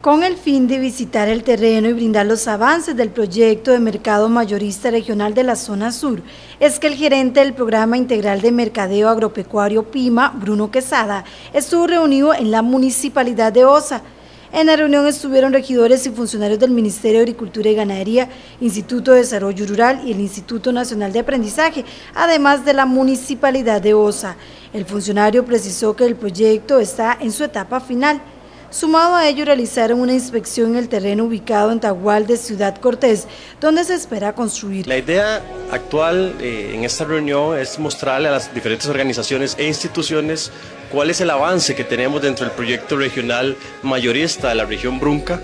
Con el fin de visitar el terreno y brindar los avances del proyecto de mercado mayorista regional de la zona sur, es que el gerente del Programa Integral de Mercadeo Agropecuario PIMA, Bruno Quesada, estuvo reunido en la Municipalidad de Osa. En la reunión estuvieron regidores y funcionarios del Ministerio de Agricultura y Ganadería, Instituto de Desarrollo Rural y el Instituto Nacional de Aprendizaje, además de la Municipalidad de Osa. El funcionario precisó que el proyecto está en su etapa final. Sumado a ello, realizaron una inspección en el terreno ubicado en Tahual de Ciudad Cortés, donde se espera construir. La idea actual eh, en esta reunión es mostrarle a las diferentes organizaciones e instituciones cuál es el avance que tenemos dentro del proyecto regional mayorista de la región Brunca,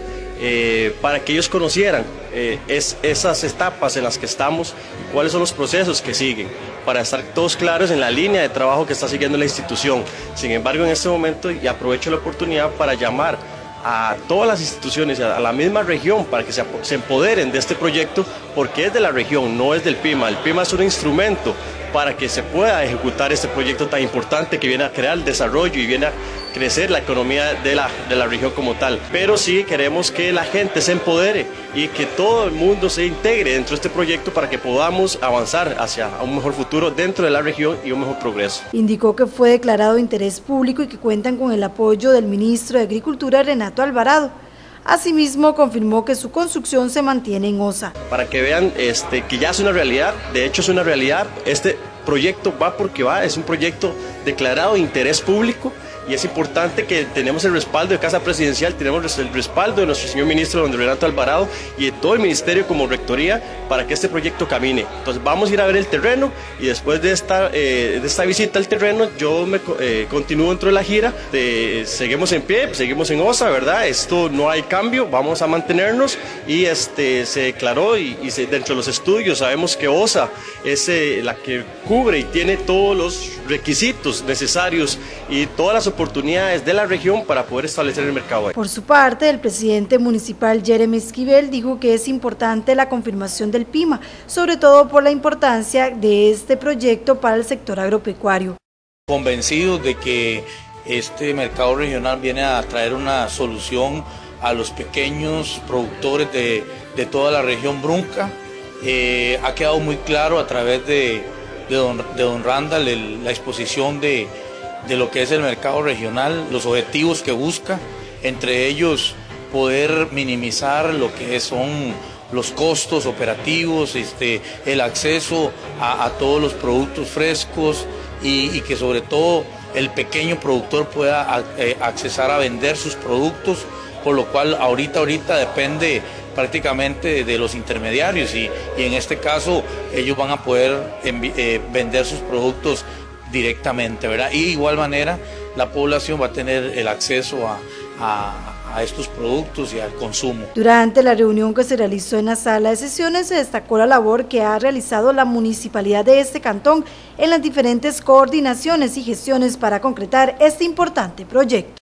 eh, para que ellos conocieran eh, es, esas etapas en las que estamos cuáles son los procesos que siguen, para estar todos claros en la línea de trabajo que está siguiendo la institución. Sin embargo, en este momento, y aprovecho la oportunidad para llamar a todas las instituciones, a la misma región, para que se empoderen de este proyecto, porque es de la región, no es del PIMA. El PIMA es un instrumento para que se pueda ejecutar este proyecto tan importante que viene a crear el desarrollo y viene a crecer la economía de la, de la región como tal. Pero sí queremos que la gente se empodere y que todo el mundo se integre dentro de este proyecto para que podamos avanzar hacia un mejor futuro dentro de la región y un mejor progreso. Indicó que fue declarado de interés público y que cuentan con el apoyo del ministro de Agricultura Renato Alvarado. Asimismo, confirmó que su construcción se mantiene en OSA. Para que vean este, que ya es una realidad, de hecho es una realidad, este proyecto va porque va, es un proyecto declarado de interés público y es importante que tenemos el respaldo de Casa Presidencial, tenemos el respaldo de nuestro señor ministro, don Renato Alvarado, y de todo el ministerio como rectoría para que este proyecto camine. Entonces vamos a ir a ver el terreno y después de esta, eh, de esta visita al terreno yo me eh, continúo dentro de la gira, seguimos en pie, seguimos en OSA, ¿verdad? Esto no hay cambio, vamos a mantenernos y este, se declaró y, dentro de los estudios sabemos que OSA es eh, la que cubre y tiene todos los requisitos necesarios y todas las oportunidades de la región para poder establecer el mercado. Por su parte, el presidente municipal Jeremy Esquivel dijo que es importante la confirmación del PIMA, sobre todo por la importancia de este proyecto para el sector agropecuario. Convencidos de que este mercado regional viene a traer una solución a los pequeños productores de, toda la región Brunca. Eh, ha quedado muy claro a través de, don, Randall la exposición de, de lo que es el mercado regional, los objetivos que busca, entre ellos poder minimizar lo que son los costos operativos, este, el acceso a, todos los productos frescos y, que sobre todo el pequeño productor pueda eh, accesar a vender sus productos, por lo cual ahorita, ahorita depende prácticamente de los intermediarios y, en este caso ellos van a poder eh, vender sus productos directamente, ¿verdad? Y de igual manera la población va a tener el acceso a, a, estos productos y al consumo. Durante la reunión que se realizó en la sala de sesiones se destacó la labor que ha realizado la municipalidad de este cantón en las diferentes coordinaciones y gestiones para concretar este importante proyecto.